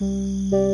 Música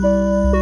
Música